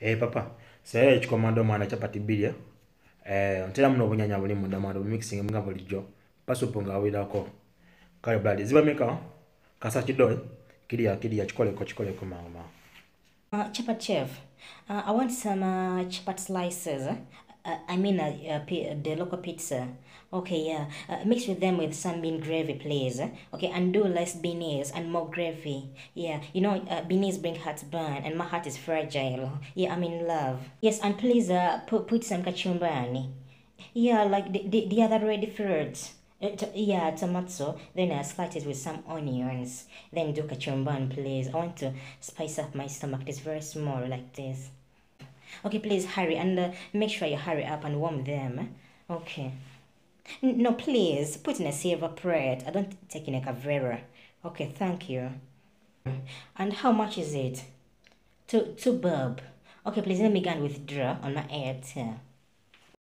Eh papa, sasa sera ekikomando mwana chapati bbiri eh. Ntera muno obunyanya buli munda mwana mixing nga bulijjo pasupu nga awirako kale brad ziba meka kasa kidoe kiriya kiriya kikoleko kikoleko mama. Uh, chapati chef, uh, I want some uh, chapati slices. Uh, uh, I mean, uh, uh, the local pizza. Okay, yeah. Uh, mix with them with some bean gravy, please. Okay, and do less beanies and more gravy. Yeah, you know, uh, beanies bring heartburn, and my heart is fragile. Yeah, I'm in love. Yes, and please uh, put, put some kachumbari. Yeah, like the, the, the other ready fruits. Uh, yeah, tomato. Then I slice it with some onions. Then do kachumbari, please. I want to spice up my stomach. It's very small, like this. Okay, please hurry and uh, make sure you hurry up and warm them. eh? Okay. No, please put in a silver plate. I don't take in a kaveera. Okay, thank you. And how much is it? Two two bob. Okay, please let me go and withdraw on my Airtel.